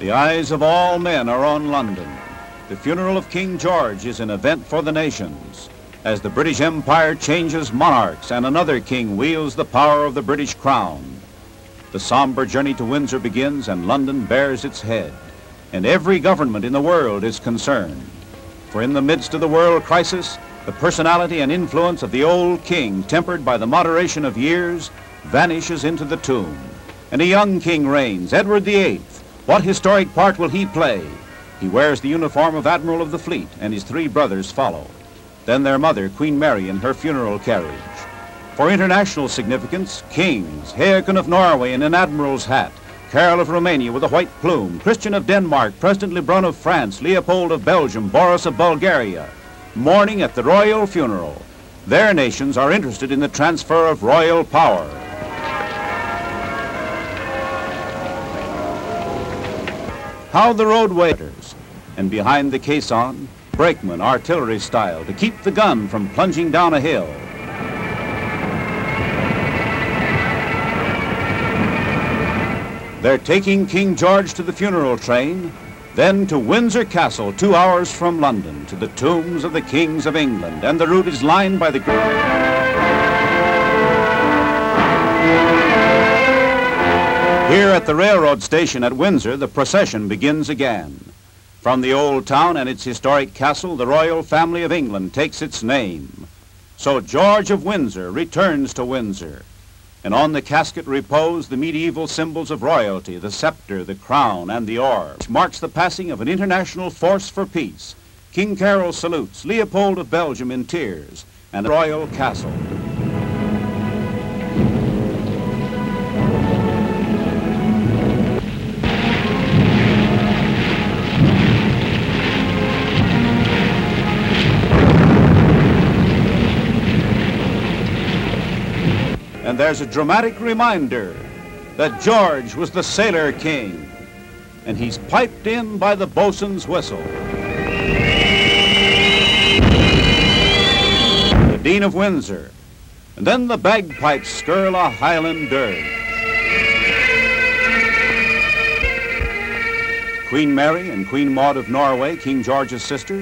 The eyes of all men are on London. The funeral of King George is an event for the nations. As the British Empire changes monarchs and another king wields the power of the British crown. The somber journey to Windsor begins and London bears its head. And every government in the world is concerned. For in the midst of the world crisis, the personality and influence of the old king, tempered by the moderation of years, vanishes into the tomb. And a young king reigns, Edward VIII. What historic part will he play? He wears the uniform of Admiral of the Fleet, and his three brothers follow. Then their mother, Queen Mary, in her funeral carriage. For international significance, kings, Haakon of Norway in an admiral's hat, Carol of Romania with a white plume, Christian of Denmark, President Lebrun of France, Leopold of Belgium, Boris of Bulgaria, mourning at the royal funeral. Their nations are interested in the transfer of royal power. How the road waiters, and behind the caisson, brakeman artillery style to keep the gun from plunging down a hill. They're taking King George to the funeral train, then to Windsor Castle, two hours from London, to the tombs of the kings of England, and the route is lined by the... Here at the railroad station at Windsor, the procession begins again. From the old town and its historic castle, the royal family of England takes its name. So George of Windsor returns to Windsor and on the casket repose the medieval symbols of royalty, the scepter, the crown, and the orb, which marks the passing of an international force for peace. King Carol salutes, Leopold of Belgium in tears, and the royal castle. And there's a dramatic reminder that George was the sailor king, and he's piped in by the boatswain's whistle. The Dean of Windsor, and then the bagpipes skirl a Highland dirge. Queen Mary and Queen Maud of Norway, King George's sister,